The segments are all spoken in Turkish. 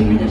Comida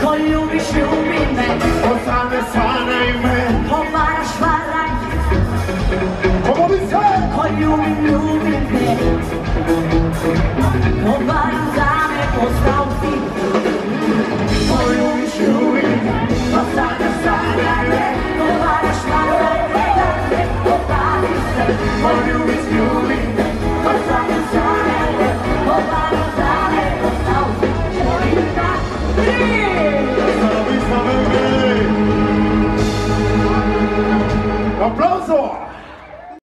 Collubiš şey ljubi me Ostane sanaj me Pomaraš varam Komovi se Koljubim